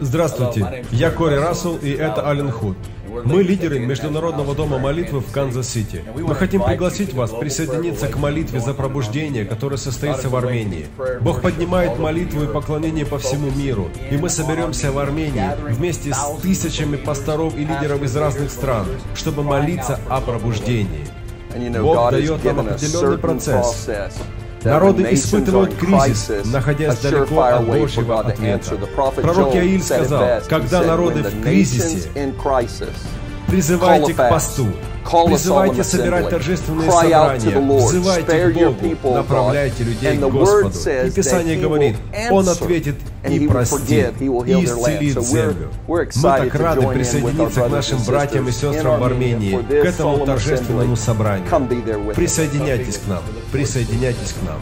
Здравствуйте, я Кори Рассел, и это Ален Худ. Мы лидеры Международного дома молитвы в Канзас-Сити. Мы хотим пригласить вас присоединиться к молитве за пробуждение, которая состоится в Армении. Бог поднимает молитву и поклонение по всему миру, и мы соберемся в Армении вместе с тысячами пасторов и лидеров из разных стран, чтобы молиться о пробуждении. Бог дает нам определенный процесс, Народы испытывают кризис, находясь далеко от Божьего ответа. Пророк Иаиль сказал, когда народы в кризисе, призывайте к посту, Призывайте собирать торжественные собрания, взывайте к Богу, направляйте людей к Господу. И Писание говорит, Он ответит и простит, и исцелит землю. Мы так рады присоединиться к нашим братьям и сестрам в Армении, к этому торжественному собранию. Присоединяйтесь к нам, присоединяйтесь к нам.